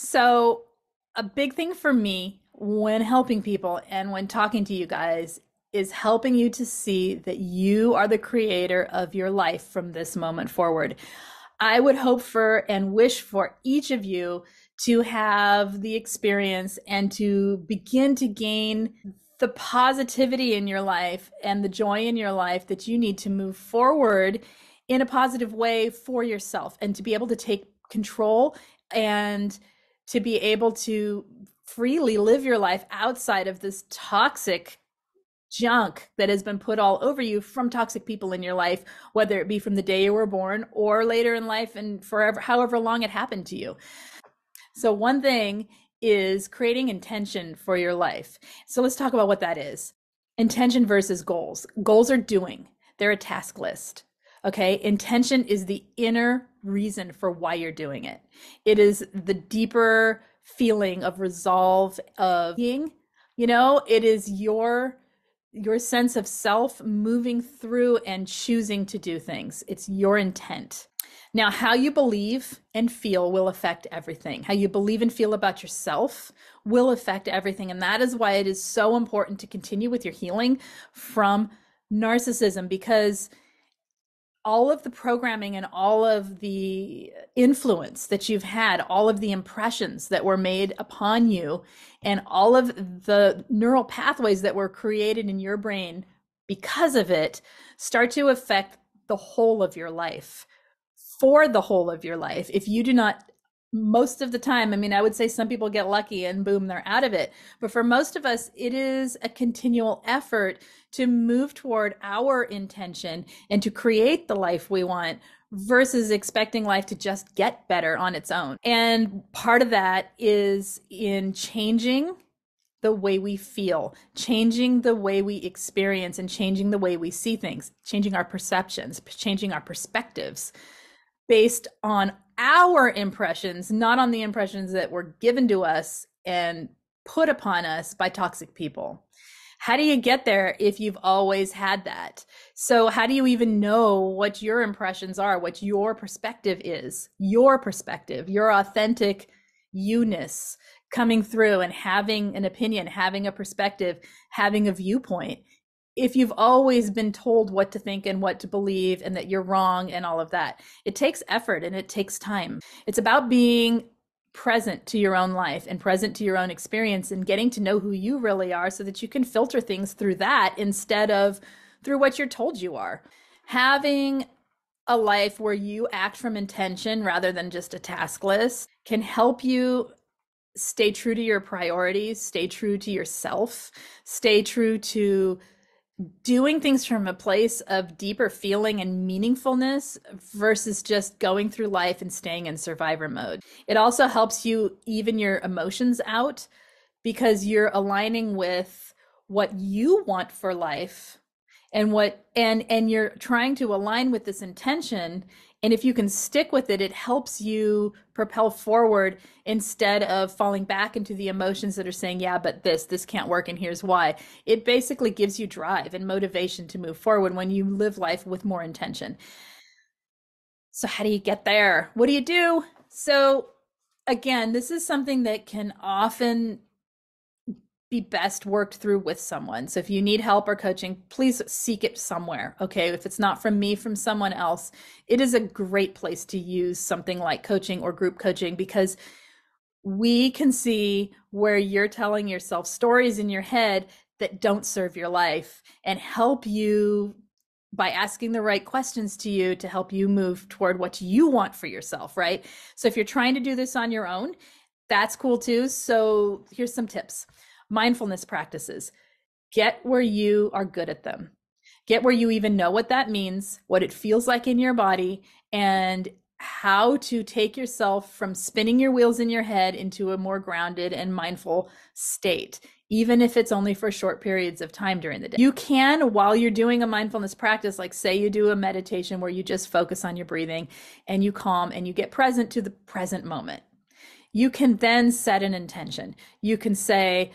So, a big thing for me when helping people and when talking to you guys is helping you to see that you are the creator of your life from this moment forward. I would hope for and wish for each of you to have the experience and to begin to gain the positivity in your life and the joy in your life that you need to move forward in a positive way for yourself and to be able to take control and to be able to freely live your life outside of this toxic junk that has been put all over you from toxic people in your life, whether it be from the day you were born or later in life and forever, however long it happened to you. So, one thing is creating intention for your life. So, let's talk about what that is intention versus goals. Goals are doing, they're a task list. Okay. Intention is the inner reason for why you're doing it, it is the deeper feeling of resolve, of being. You know, it is your your sense of self moving through and choosing to do things. It's your intent. Now, how you believe and feel will affect everything. How you believe and feel about yourself will affect everything. And that is why it is so important to continue with your healing from narcissism because all of the programming and all of the influence that you've had, all of the impressions that were made upon you, and all of the neural pathways that were created in your brain because of it start to affect the whole of your life for the whole of your life. If you do not most of the time, I mean, I would say some people get lucky and boom, they're out of it. But for most of us, it is a continual effort to move toward our intention and to create the life we want versus expecting life to just get better on its own. And part of that is in changing the way we feel, changing the way we experience, and changing the way we see things, changing our perceptions, changing our perspectives based on our impressions, not on the impressions that were given to us and put upon us by toxic people. How do you get there if you've always had that? So, how do you even know what your impressions are, what your perspective is? Your perspective, your authentic you-ness coming through and having an opinion, having a perspective, having a viewpoint if you've always been told what to think and what to believe and that you're wrong and all of that. It takes effort and it takes time. It's about being present to your own life and present to your own experience and getting to know who you really are so that you can filter things through that instead of through what you're told you are. Having a life where you act from intention rather than just a task list can help you stay true to your priorities, stay true to yourself, stay true to doing things from a place of deeper feeling and meaningfulness versus just going through life and staying in survivor mode. It also helps you even your emotions out because you're aligning with what you want for life and what and and you're trying to align with this intention and if you can stick with it, it helps you propel forward instead of falling back into the emotions that are saying, yeah, but this, this can't work, and here's why. It basically gives you drive and motivation to move forward when you live life with more intention. So, how do you get there? What do you do? So, again, this is something that can often be best worked through with someone. So if you need help or coaching, please seek it somewhere. Okay. If it's not from me, from someone else, it is a great place to use something like coaching or group coaching because we can see where you're telling yourself stories in your head that don't serve your life and help you by asking the right questions to you to help you move toward what you want for yourself, right? So if you're trying to do this on your own, that's cool too. So here's some tips mindfulness practices. Get where you are good at them. Get where you even know what that means, what it feels like in your body, and how to take yourself from spinning your wheels in your head into a more grounded and mindful state, even if it's only for short periods of time during the day. You can, while you're doing a mindfulness practice, like say you do a meditation where you just focus on your breathing and you calm and you get present to the present moment. You can then set an intention. You can say,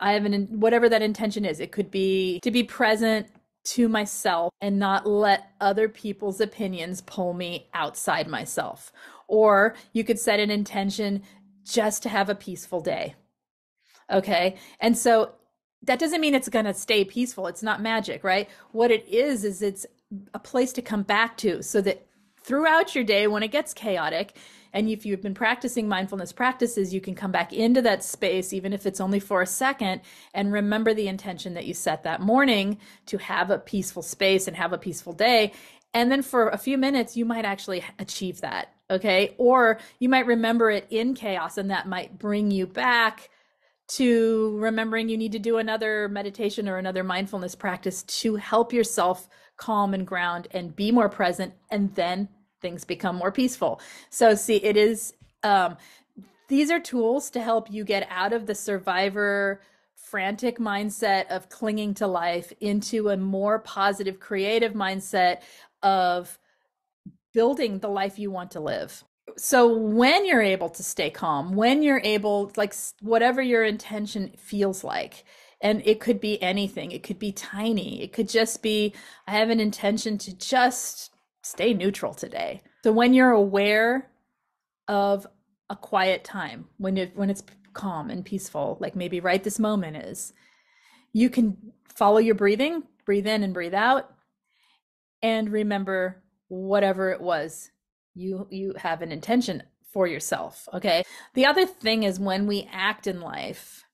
I have an whatever that intention is. It could be to be present to myself and not let other people's opinions pull me outside myself. Or you could set an intention just to have a peaceful day. Okay. And so that doesn't mean it's going to stay peaceful. It's not magic, right? What it is, is it's a place to come back to so that throughout your day, when it gets chaotic, and if you've been practicing mindfulness practices, you can come back into that space, even if it's only for a second, and remember the intention that you set that morning to have a peaceful space and have a peaceful day. And then for a few minutes, you might actually achieve that. Okay. Or you might remember it in chaos, and that might bring you back to remembering you need to do another meditation or another mindfulness practice to help yourself calm and ground and be more present and then things become more peaceful. So see it is um, these are tools to help you get out of the survivor frantic mindset of clinging to life into a more positive creative mindset of building the life you want to live. So when you're able to stay calm when you're able like whatever your intention feels like and it could be anything it could be tiny it could just be i have an intention to just stay neutral today. So when you're aware of a quiet time when it when it's calm and peaceful like maybe right this moment is you can follow your breathing breathe in and breathe out and remember whatever it was you you have an intention for yourself okay? The other thing is when we act in life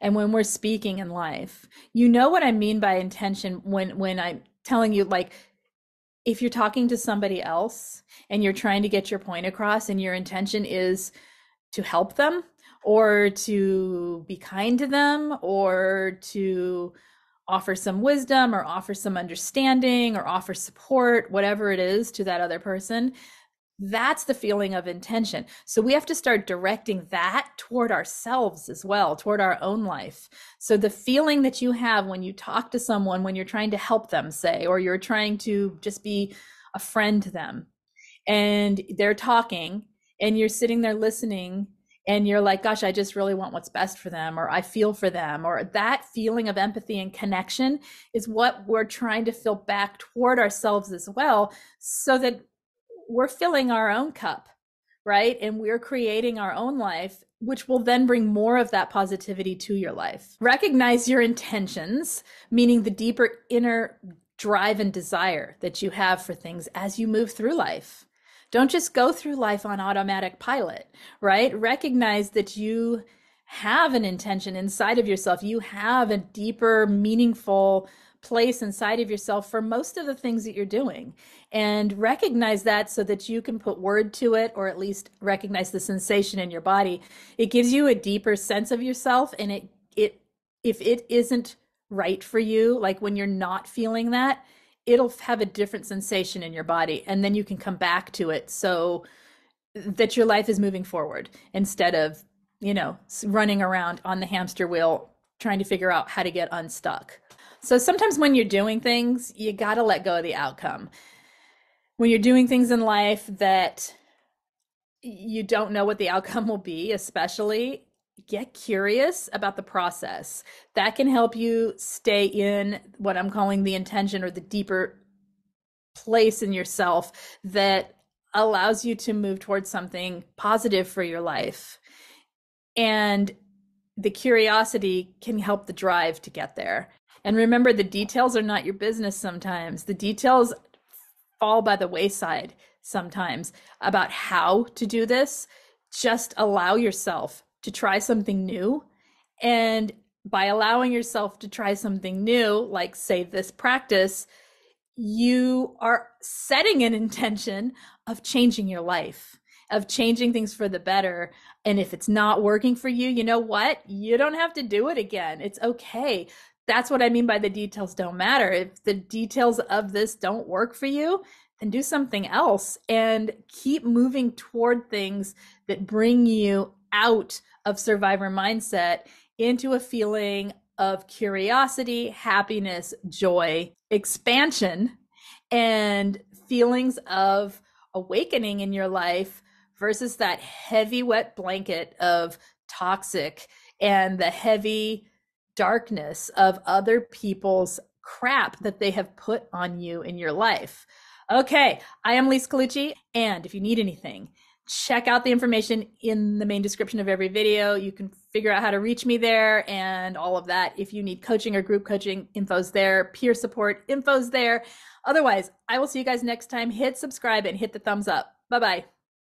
and when we're speaking in life you know what i mean by intention when when i'm telling you like if you're talking to somebody else and you're trying to get your point across and your intention is to help them or to be kind to them or to offer some wisdom or offer some understanding or offer support whatever it is to that other person that's the feeling of intention. So we have to start directing that toward ourselves as well, toward our own life. So the feeling that you have when you talk to someone, when you're trying to help them, say, or you're trying to just be a friend to them, and they're talking, and you're sitting there listening, and you're like, gosh, I just really want what's best for them, or I feel for them, or that feeling of empathy and connection is what we're trying to feel back toward ourselves as well, so that we're filling our own cup, right? And we're creating our own life, which will then bring more of that positivity to your life. Recognize your intentions, meaning the deeper inner drive and desire that you have for things as you move through life. Don't just go through life on automatic pilot, right? Recognize that you have an intention inside of yourself. You have a deeper, meaningful place inside of yourself for most of the things that you're doing and recognize that so that you can put word to it or at least recognize the sensation in your body. It gives you a deeper sense of yourself and it it if it isn't right for you like when you're not feeling that it'll have a different sensation in your body and then you can come back to it so that your life is moving forward instead of you know running around on the hamster wheel trying to figure out how to get unstuck so sometimes when you're doing things, you got to let go of the outcome. When you're doing things in life that you don't know what the outcome will be, especially get curious about the process. That can help you stay in what I'm calling the intention or the deeper place in yourself that allows you to move towards something positive for your life. And the curiosity can help the drive to get there. And remember, the details are not your business sometimes. The details fall by the wayside sometimes about how to do this. Just allow yourself to try something new. And by allowing yourself to try something new, like, say, this practice, you are setting an intention of changing your life, of changing things for the better. And if it's not working for you, you know what? You don't have to do it again. It's okay that's what I mean by the details don't matter. If the details of this don't work for you, then do something else and keep moving toward things that bring you out of survivor mindset into a feeling of curiosity, happiness, joy, expansion, and feelings of awakening in your life versus that heavy, wet blanket of toxic and the heavy darkness of other people's crap that they have put on you in your life. Okay, I am Lise Colucci, and if you need anything, check out the information in the main description of every video. You can figure out how to reach me there and all of that. If you need coaching or group coaching, info's there. Peer support, info's there. Otherwise, I will see you guys next time. Hit subscribe and hit the thumbs up. Bye bye.